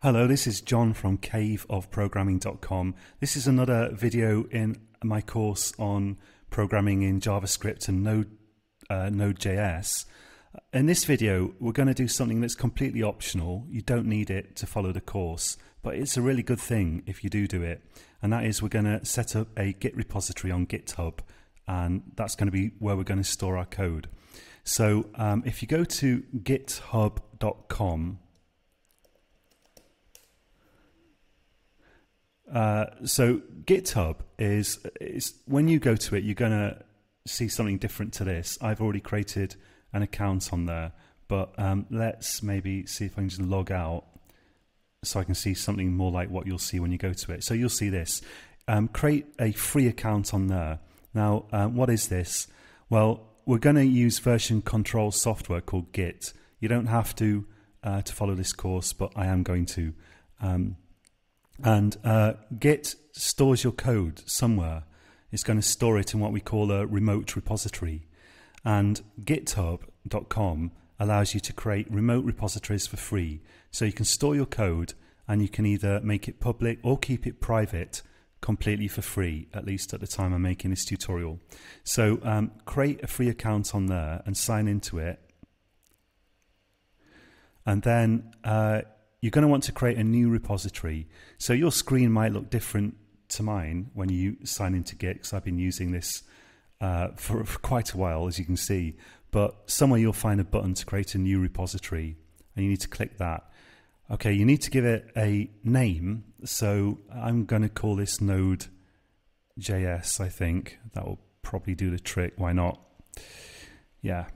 Hello, this is John from caveofprogramming.com. This is another video in my course on programming in JavaScript and Node, uh, Node.js. In this video, we're going to do something that's completely optional. You don't need it to follow the course, but it's a really good thing if you do do it. And that is we're going to set up a Git repository on GitHub, and that's going to be where we're going to store our code. So um, if you go to github.com, uh, so GitHub is, is when you go to it, you're going to see something different to this. I've already created an account on there, but um, let's maybe see if I can just log out so I can see something more like what you'll see when you go to it. So you'll see this. Um, create a free account on there. Now, uh, what is this? Well, we're going to use version control software called Git. You don't have to uh, to follow this course, but I am going to. Um, and uh, Git stores your code somewhere. It's going to store it in what we call a remote repository. And GitHub.com allows you to create remote repositories for free. So you can store your code and you can either make it public or keep it private completely for free, at least at the time I'm making this tutorial. So um, create a free account on there and sign into it. And then uh, you're going to want to create a new repository. So your screen might look different to mine when you sign into Git, because I've been using this uh, for, for quite a while, as you can see. But somewhere you'll find a button to create a new repository, and you need to click that. Okay, you need to give it a name. So I'm going to call this node JS, I think. That will probably do the trick. Why not? Yeah.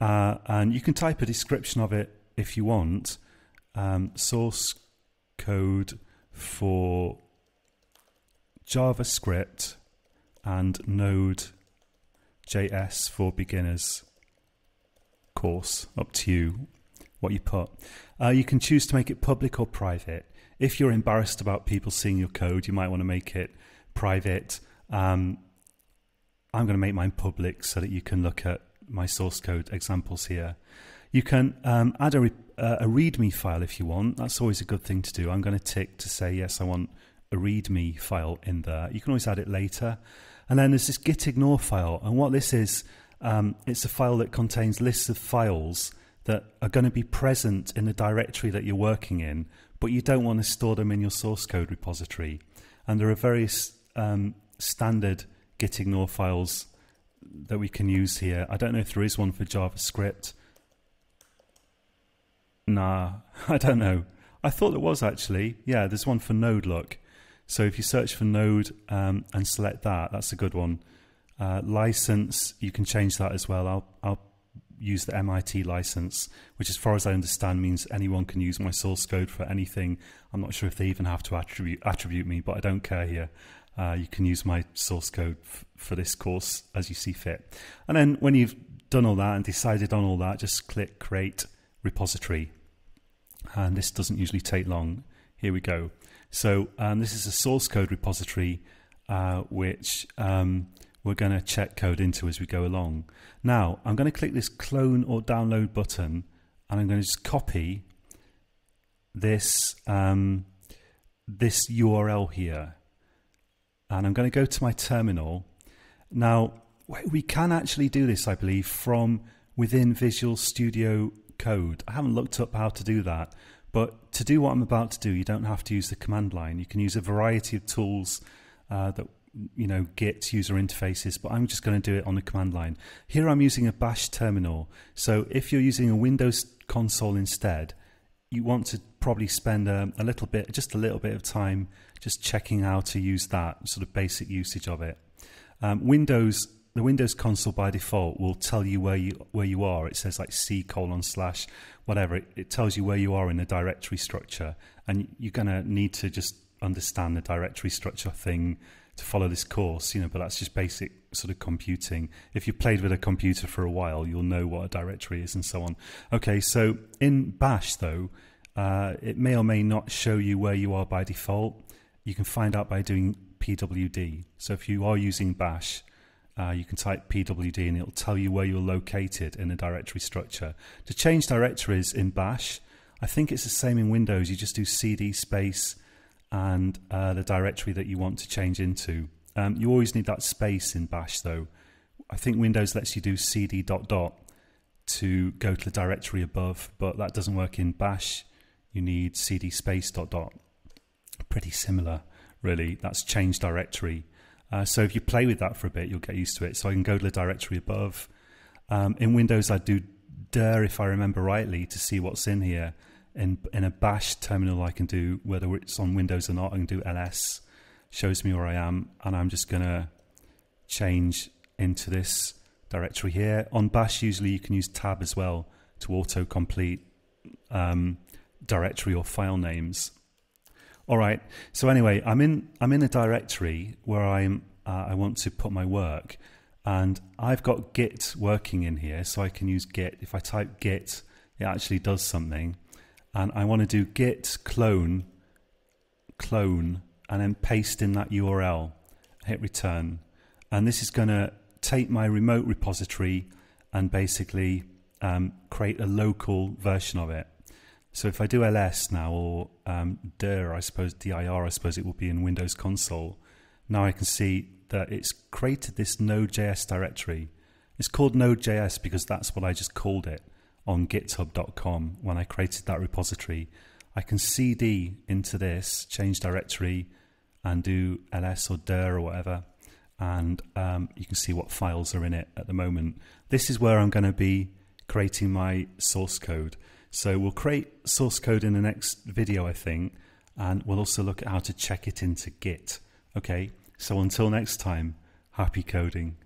Uh, and you can type a description of it if you want. Um, source code for JavaScript and Node JS for beginners course. Up to you what you put. Uh, you can choose to make it public or private. If you're embarrassed about people seeing your code, you might want to make it private. Um, I'm going to make mine public so that you can look at my source code examples here. You can um, add a, uh, a README file if you want. That's always a good thing to do. I'm going to tick to say, yes, I want a README file in there. You can always add it later. And then there's this gitignore file. And what this is, um, it's a file that contains lists of files that are going to be present in the directory that you're working in, but you don't want to store them in your source code repository. And there are various um, standard gitignore files that we can use here. I don't know if there is one for JavaScript. Nah, I don't know. I thought there was actually. Yeah, there's one for Node look. So if you search for Node um, and select that, that's a good one. Uh, license, you can change that as well. I'll, I'll use the MIT license, which, as far as I understand, means anyone can use my source code for anything. I'm not sure if they even have to attribute attribute me, but I don't care here. Uh, you can use my source code f- for this course as you see fit. And then when you've done all that and decided on all that, just click Create Repository. And this doesn't usually take long. Here we go. So um, this is a source code repository, uh, which um, we're going to check code into as we go along. Now, I'm going to click this clone or download button and I'm going to just copy this, um, this URL here. And I'm going to go to my terminal. Now, we can actually do this, I believe, from within Visual Studio Code. I haven't looked up how to do that, but to do what I'm about to do, you don't have to use the command line. You can use a variety of tools uh, that you know Git user interfaces, but I'm just going to do it on the command line. Here I'm using a Bash terminal. So if you're using a Windows console instead, you want to probably spend a, a little bit, just a little bit of time, just checking how to use that sort of basic usage of it. Um, Windows the Windows console by default will tell you where you where you are. It says like C colon slash whatever. It, it tells you where you are in the directory structure, and you're going to need to just understand the directory structure thing to follow this course, you know, but that's just basic sort of computing. If you've played with a computer for a while, you'll know what a directory is and so on. Okay, so in Bash, though, uh, it may or may not show you where you are by default. You can find out by doing pwd. So if you are using Bash, uh, you can type pwd and it'll tell you where you're located in the directory structure. To change directories in Bash, I think it's the same in Windows. You just do cd space and uh, the directory that you want to change into. Um, you always need that space in Bash though. I think Windows lets you do cd dot dot to go to the directory above, but that doesn't work in Bash. You need cd space dot dot. Pretty similar, really. That's change directory. Uh, so if you play with that for a bit, you'll get used to it. So I can go to the directory above. Um, in Windows, I do dir if I remember rightly to see what's in here. In in a Bash terminal, I can do whether it's on Windows or not. I can do ls, shows me where I am, and I'm just gonna change into this directory here. On Bash, usually you can use tab as well to autocomplete um, directory or file names. All right. So anyway, I'm in I'm in a directory where I'm uh, I want to put my work, and I've got Git working in here, so I can use Git. If I type Git, it actually does something, and I want to do Git clone clone and then paste in that URL. Hit return, and this is going to take my remote repository and basically um, create a local version of it. So if I do ls now or um, dir, I suppose dir, I suppose it will be in Windows Console. Now I can see that it's created this Node.js directory. It's called Node.js because that's what I just called it on GitHub.com when I created that repository. I can cd into this change directory and do ls or dir or whatever, and um, you can see what files are in it at the moment. This is where I'm going to be creating my source code. So we'll create source code in the next video, I think, and we'll also look at how to check it into Git. Okay, so until next time, happy coding.